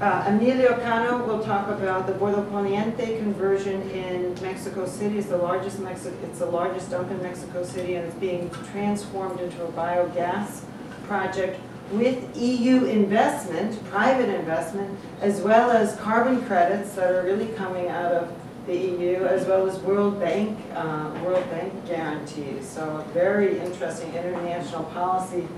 Uh, Emilio Cano will talk about the Bordo Poniente conversion in Mexico City. It's the largest Mexi it's the largest dump in Mexico City, and it's being transformed into a biogas project with EU investment, private investment, as well as carbon credits that are really coming out of the EU, as well as World Bank, uh, World Bank guarantees. So a very interesting international policy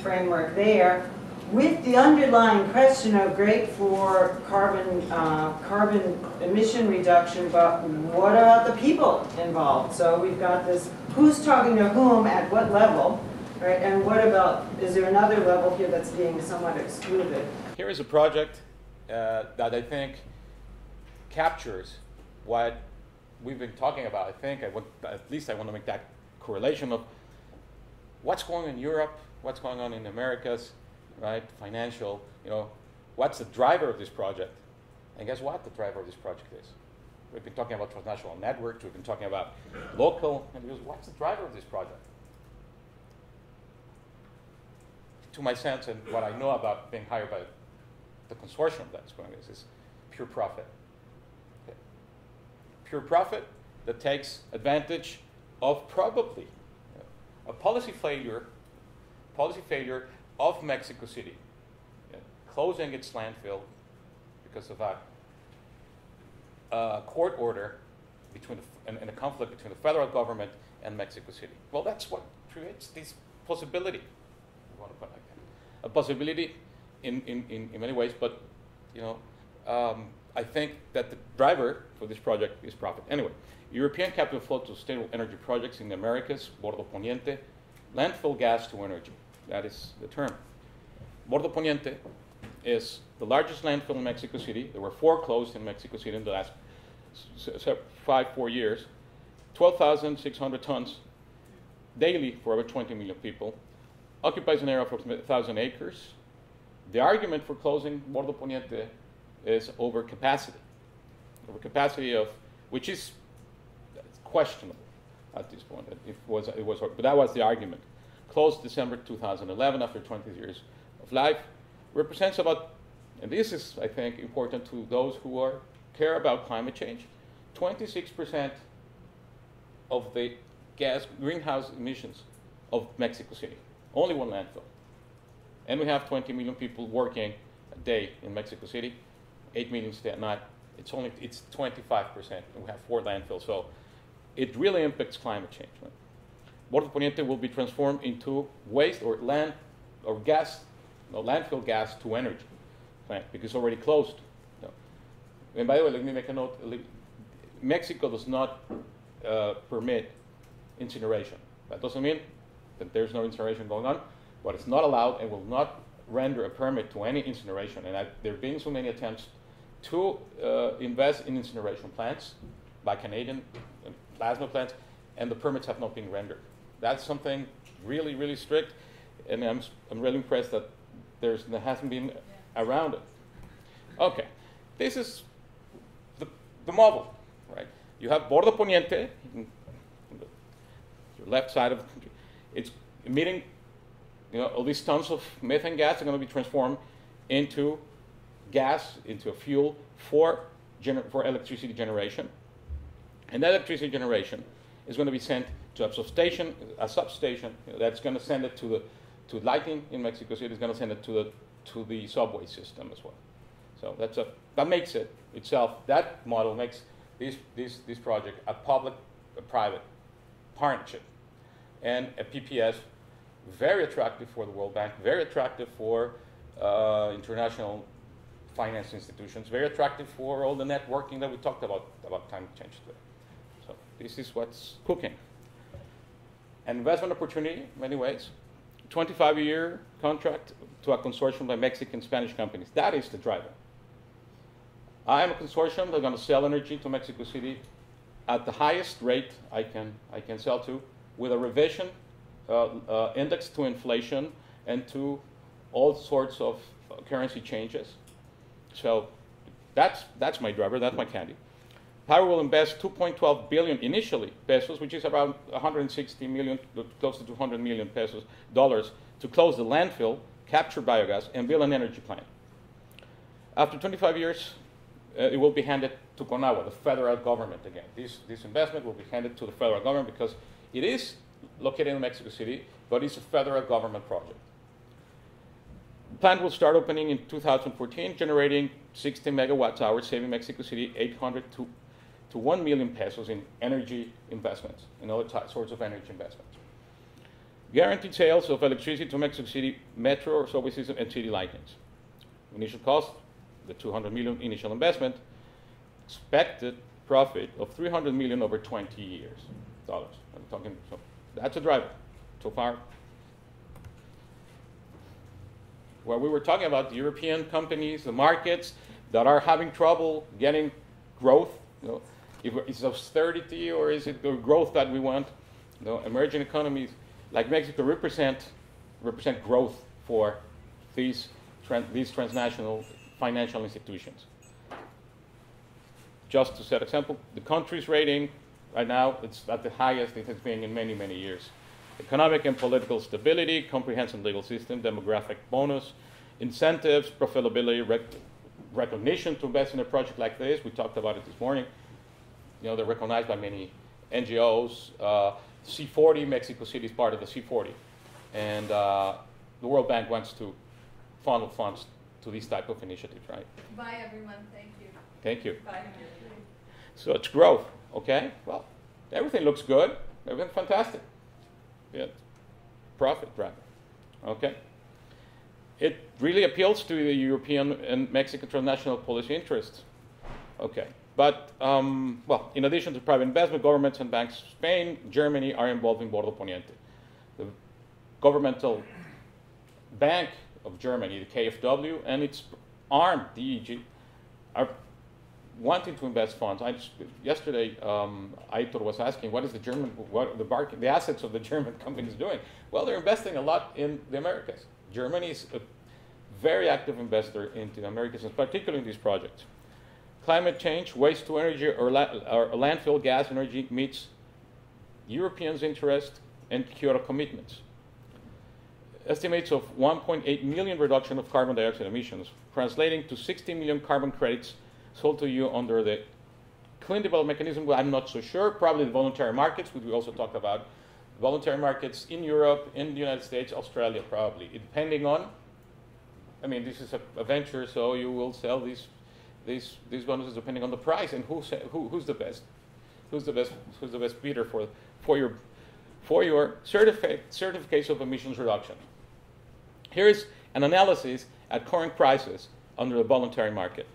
framework there with the underlying question of great for carbon, uh, carbon emission reduction, but what about the people involved? So we've got this, who's talking to whom at what level, right? And what about, is there another level here that's being somewhat excluded? Here is a project uh, that I think captures what we've been talking about. I think, I want, at least I want to make that correlation of what's going on in Europe, what's going on in Americas, right? Financial, you know, what's the driver of this project? And guess what the driver of this project is? We've been talking about transnational networks, we've been talking about local, and what's the driver of this project? To my sense and what I know about being hired by the consortium that's going is, is pure profit. Okay. Pure profit that takes advantage of probably a policy failure, policy failure of Mexico City yeah, closing its landfill because of a uh, court order between the, and, a conflict between the federal government and Mexico City. Well, that's what creates this possibility. Want to put like that. A possibility in, in, in, in many ways, but you know, um, I think that the driver for this project is profit. Anyway, European capital flow to sustainable energy projects in the Americas, Bordo Poniente, landfill gas to energy. That is the term. Bordo Poniente is the largest landfill in Mexico City. There were four closed in Mexico City in the last five, four years. 12,600 tons daily for over 20 million people. Occupies an area of 1,000 acres. The argument for closing Bordo Poniente is overcapacity. Overcapacity of, which is questionable at this point. It was, it was, but that was the argument closed December 2011 after 20 years of life, represents about, and this is, I think, important to those who are, care about climate change, 26% of the gas greenhouse emissions of Mexico City. Only one landfill. And we have 20 million people working a day in Mexico City, 8 million stay at night. It's only it's 25%, and we have four landfills. So it really impacts climate change. Right? Bordo Poniente will be transformed into waste or land or gas, landfill gas to energy plant because it's already closed. No. And by the way, let me make a note. Mexico does not uh, permit incineration. That doesn't mean that there's no incineration going on, but it's not allowed and will not render a permit to any incineration. And I, there have been so many attempts to uh, invest in incineration plants by Canadian uh, plasma plants, and the permits have not been rendered that's something really, really strict, and I'm, I'm really impressed that there's, there hasn't been around it. Okay, this is the, the model, right? You have Bordo Poniente, your left side of the country. It's emitting, you know, all these tons of methane gas are going to be transformed into gas, into a fuel for, for electricity generation. And that electricity generation is going to be sent to a substation, a substation that's going to send it to the to lighting in Mexico City. Is going to send it to the to the subway system as well. So that's a that makes it itself. That model makes this this this project a public a private partnership and a PPS very attractive for the World Bank, very attractive for uh, international finance institutions, very attractive for all the networking that we talked about about climate change today. So this is what's cooking. Investment opportunity, in many ways. 25 year contract to a consortium by Mexican Spanish companies. That is the driver. I am a consortium that's going to sell energy to Mexico City at the highest rate I can, I can sell to with a revision uh, uh, indexed to inflation and to all sorts of currency changes. So that's, that's my driver, that's my candy. Power will invest 2.12 billion initially pesos, which is around 160 million, close to 200 million pesos dollars, to close the landfill, capture biogas, and build an energy plant. After 25 years, uh, it will be handed to CONAGUA, the federal government again. This, this investment will be handed to the federal government because it is located in Mexico City, but it's a federal government project. The plant will start opening in 2014, generating 60 megawatts hours, saving Mexico City 800 to, to 1 million pesos in energy investments, and other sorts of energy investments. Guaranteed sales of electricity to Mexico City Metro system and city lightings. Initial cost, the 200 million initial investment. Expected profit of 300 million over 20 years. Dollars. I'm talking. So that's a driver. So far, where we were talking about the European companies, the markets that are having trouble getting growth. You know, if it's austerity or is it the growth that we want? You know, emerging economies like Mexico represent represent growth for these these transnational financial institutions. Just to set example, the country's rating right now it's at the highest it has been in many many years. Economic and political stability, comprehensive legal system, demographic bonus, incentives, profitability, rec- recognition to invest in a project like this. We talked about it this morning. You know, they're recognized by many NGOs. Uh, C40, Mexico City is part of the C40. And uh, the World Bank wants to funnel funds to these type of initiatives, right? Bye, everyone. Thank you. Thank you. Bye. So it's growth, okay? Well, everything looks good. Everything fantastic. Yeah. Profit driver, okay? It really appeals to the European and Mexican transnational policy interests. Okay. But, um, well, in addition to private investment, governments and banks, Spain, Germany are involved in Bordo Poniente. The governmental bank of Germany, the KfW, and its arm, DEG, are wanting to invest funds. I just, yesterday, um, Aitor was asking, what is the German, what the, bar, the assets of the German companies doing? Well, they're investing a lot in the Americas. Germany is a very active investor into the Americas, and particularly in these projects. Climate change, waste to energy, or, la- or landfill gas energy meets Europeans' interest and Kyoto commitments. Estimates of 1.8 million reduction of carbon dioxide emissions, translating to 60 million carbon credits sold to you under the clean development mechanism. Well, I'm not so sure. Probably the voluntary markets, which we also talked about. Voluntary markets in Europe, in the United States, Australia, probably, depending on. I mean, this is a, a venture, so you will sell these these these bonuses depending on the price and who, who who's the best, who's the best who's the best bidder for for your for your certificate certificates of emissions reduction. Here is an analysis at current prices under the voluntary market.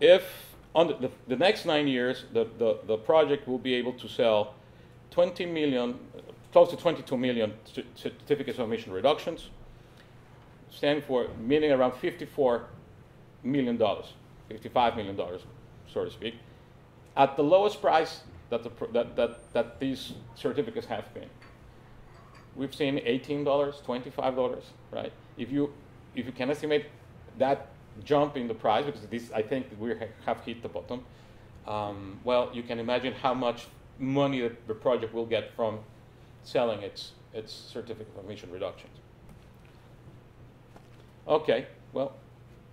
If on the, the, the next nine years, the, the, the project will be able to sell 20 million, close to 22 million certificates of emission reductions, standing for meaning around 54 million dollars, 55 million dollars, so to speak, at the lowest price that, the, that, that, that these certificates have been. We've seen $18, $25, right? If you, if you can estimate that jump in the price, because this, I think we have hit the bottom, um, well, you can imagine how much money the project will get from selling its, its certificate of emission reductions. Okay, well,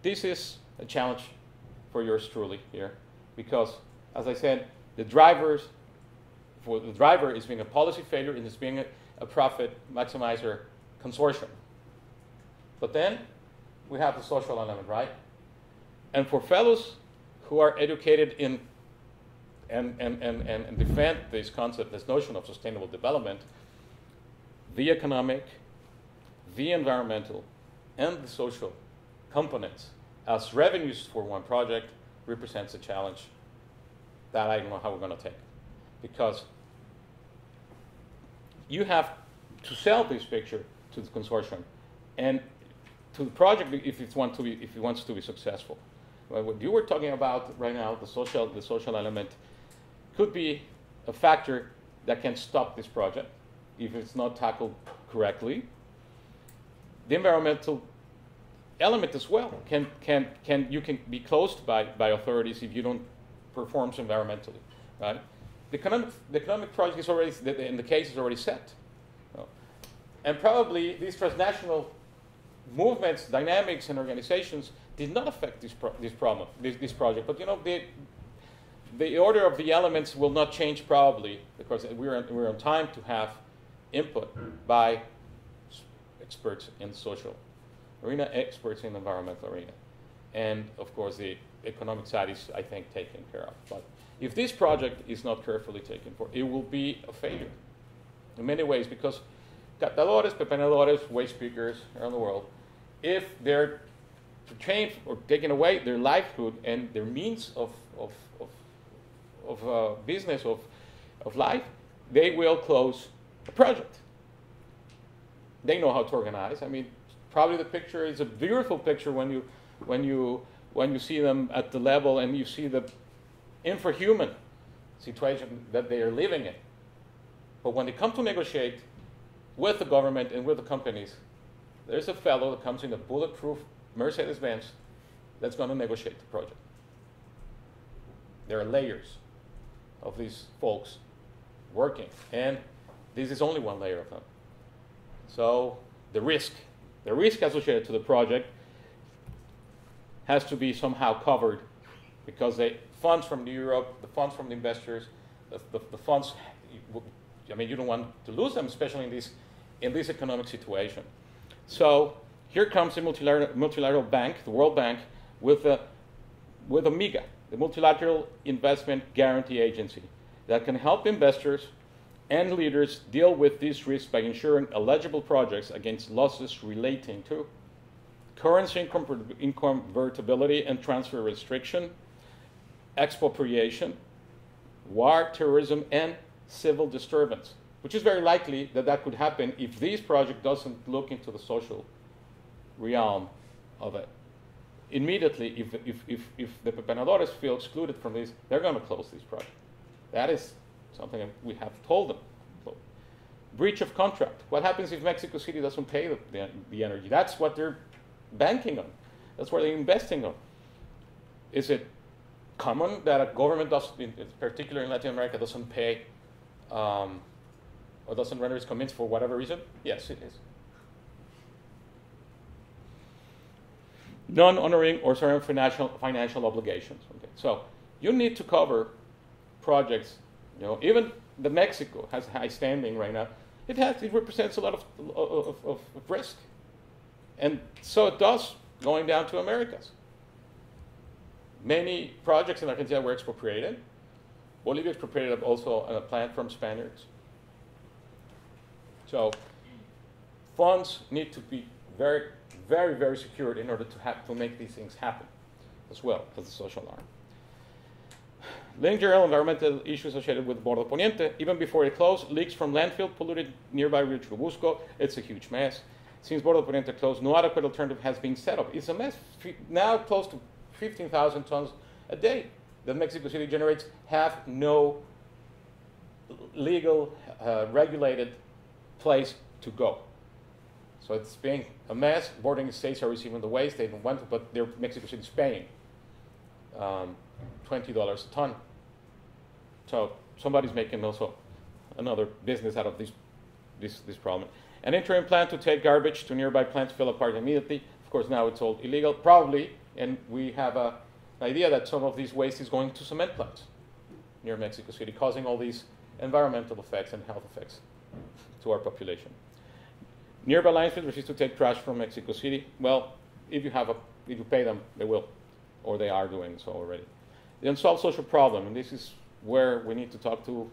this is a challenge for yours truly here, because as I said, the drivers for the driver is being a policy failure and is being a, a profit maximizer consortium. But then we have the social element, right? And for fellows who are educated in and, and, and, and, and defend this concept, this notion of sustainable development, the economic, the environmental, and the social components as revenues for one project represents a challenge that I don't know how we're going to take. Because you have to sell this picture to the consortium and to the project if it, want to be, if it wants to be successful. Well, what you were talking about right now, the social, the social element, could be a factor that can stop this project if it's not tackled correctly. The environmental element as well can, can, can you can be closed by, by authorities if you don't perform environmentally, right? The economic, the economic project is already, in the case is already set. And probably these transnational movements, dynamics, and organizations did not affect this, pro- this problem, this, this project. But you know, the, the order of the elements will not change probably because we're we're on time to have input by experts in social arena, experts in the environmental arena. And of course, the economic side is, I think, taken care of. But if this project is not carefully taken for, it will be a failure in many ways because catadores, pepenadores, waste pickers around the world, if they're changed or taken away their livelihood and their means of, of, of, of uh, business, of, of life, they will close a project. They know how to organize. I mean, probably the picture is a beautiful picture when you, when you, when you see them at the level and you see the infrahuman situation that they are living in. But when they come to negotiate with the government and with the companies, there's a fellow that comes in a bulletproof Mercedes Benz that's going to negotiate the project. There are layers of these folks working, and this is only one layer of them. So the risk, the risk associated to the project has to be somehow covered because the funds from Europe, the funds from the investors, the, the, the funds, I mean, you don't want to lose them, especially in this, in this economic situation. So here comes a multilateral, multilateral bank, the World Bank, with a, with a MIGA, the Multilateral Investment Guarantee Agency, that can help investors and leaders deal with these risks by ensuring eligible projects against losses relating to currency inconvertibility and transfer restriction, expropriation, war, terrorism, and civil disturbance, which is very likely that that could happen if this project doesn't look into the social realm of it. Immediately, if, if, if, if the pepenadores feel excluded from this, they're going to close this project. That is something we have told them. So, breach of contract. What happens if Mexico City doesn't pay the, the, the energy? That's what they're banking on. That's what they're investing on. Is it common that a government does, in, particularly in Latin America, doesn't pay um, or doesn't render its commitments for whatever reason? Yes, it is. Non-honoring or certain financial financial obligations. Okay, so you need to cover projects. You know, even the Mexico has high standing right now. It has it represents a lot of, of, of, of risk, and so it does going down to Americas. Many projects in Argentina were expropriated. Bolivia expropriated also a plant from Spaniards. So funds need to be very, very, very secured in order to have to make these things happen as well as the social arm. General environmental issues associated with Bordo Poniente. Even before it closed, leaks from landfill polluted nearby Rio Churubusco. It's a huge mess. Since Bordo Poniente closed, no adequate alternative has been set up. It's a mess. Now close to 15,000 tons a day that Mexico City generates have no legal, uh, regulated place to go. So it's being a mess. Bordering states are receiving the waste. They don't want to, but they're, Mexico City is paying um, $20 a ton. So somebody's making also another business out of this, this, this problem. An interim plan to take garbage to nearby plants fill apart immediately. Of course, now it's all illegal, probably, and we have a, an idea that some of this waste is going to cement plants near Mexico City, causing all these environmental effects and health effects to our population. Nearby landfills refuse to take trash from Mexico City. Well, if you have a, if you pay them, they will, or they are doing so already. The unsolved social problem, and this is where we need to talk to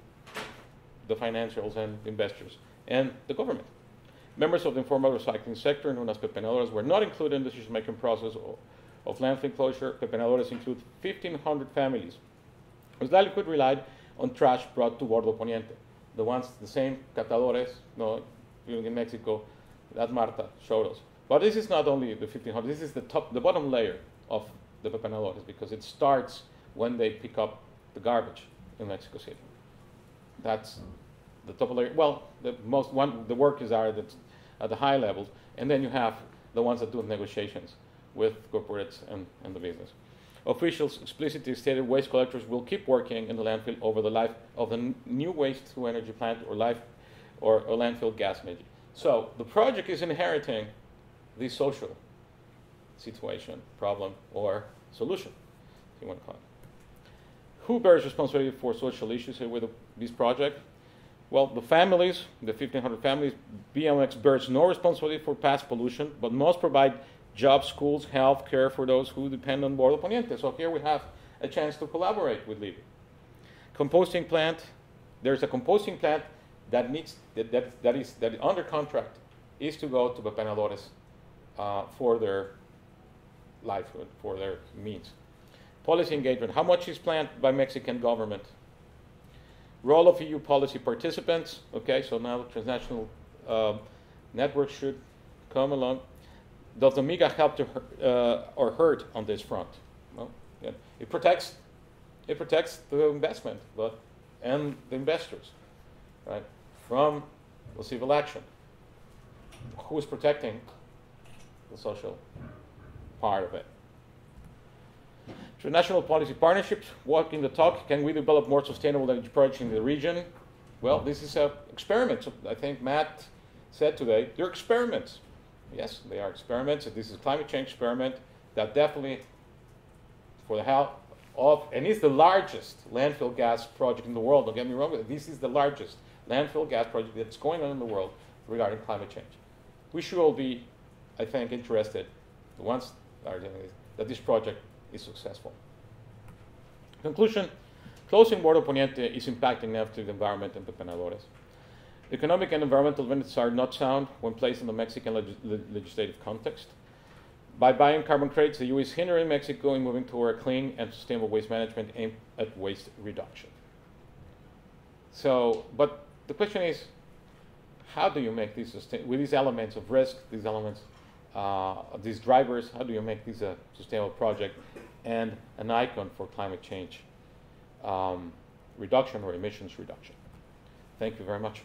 the financials and investors and the government. Members of the informal recycling sector, known as pepenadores, were not included in the decision-making process of, landfill closure. Pepenadores include 1,500 families whose livelihood relied on trash brought to Bordo Poniente. The ones, the same catadores, no, in Mexico, that Marta showed us. But this is not only the 1,500, this is the top, the bottom layer of the pepenadores because it starts when they pick up the garbage in Mexico City. That's the top layer. Well, the most one, the workers are that at the high levels, and then you have the ones that do negotiations with corporates and, and the business. Officials explicitly stated waste collectors will keep working in the landfill over the life of the new waste to energy plant or life or a landfill gas energy. So the project is inheriting the social situation, problem, or solution, if you want to call it. Who bears responsibility for social issues with this project? Well, the families, the 1,500 families, BMX bears no responsibility for past pollution, but must provide jobs, schools, health care for those who depend on Bordo Poniente. So here we have a chance to collaborate with Libby. Composting plant, there's a composting plant that needs that, that, that is that under contract is to go to Pepenadores uh, for their livelihood, for their means. Policy engagement. How much is planned by Mexican government? Role of EU policy participants. Okay, so now transnational um, networks should come along. Does the MIGA help to uh, or hurt on this front? Well, yeah. it protects it protects the investment, but and the investors, right, from the civil action. Who is protecting the social part of it? International policy partnerships, walking the talk. Can we develop more sustainable energy projects in the region? Well, this is an experiment. So I think Matt said today, they're experiments. Yes, they are experiments. This is a climate change experiment that definitely, for the help of, and is the largest landfill gas project in the world. Don't get me wrong, this is the largest landfill gas project that's going on in the world regarding climate change. We should all be, I think, interested, the ones that are dealing with, that this project is successful. Conclusion, closing Bordo Poniente is impacting negatively the environment in Pepenadores. Economic and environmental benefits are not sound when placed in the Mexican leg- legislative context. By buying carbon credits, the EU is hindering Mexico in moving toward a clean and sustainable waste management aimed at waste reduction. So, but the question is, how do you make these sustain- with these elements of risk, these elements, uh, these drivers? How do you make this a sustainable project and an icon for climate change um, reduction or emissions reduction? Thank you very much.